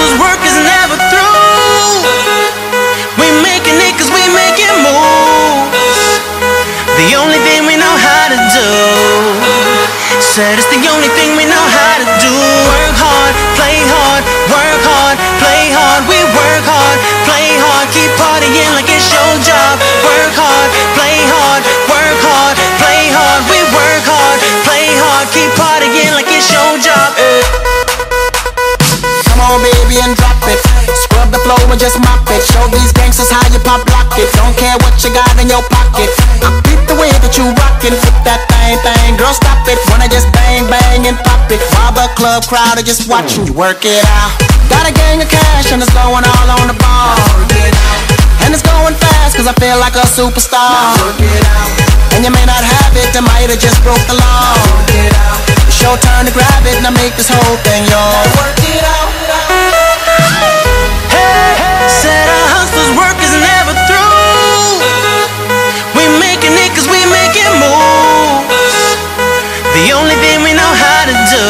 hustle's work is never through. We making it cause we making moves. The only thing we know how to do. Said it's the only thing we know how to do. And just mop it. Show these gangsters how you pop lock it. Don't care what you got in your pocket. I beat the way that you rockin'. Flip that thing, thing, girl, stop it. Wanna just bang, bang, and pop it. While the club crowd are just watching you work it out. Got a gang of cash and it's going all on the ball. And it's going fast cause I feel like a superstar. And you may not have it, I might have just broke the law. It's your turn to grab it and I make this whole thing yours. The only thing we know how to do.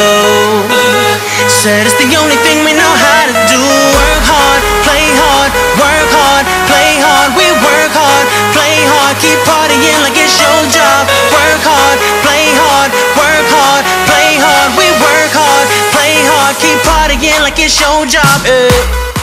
Said it's the only thing we know how to do. Work hard, play hard, work hard, play hard. We work hard, play hard, keep partying like it's your job. Work hard, play hard, work hard, play hard. We work hard, play hard, keep partying like it's your job. eh.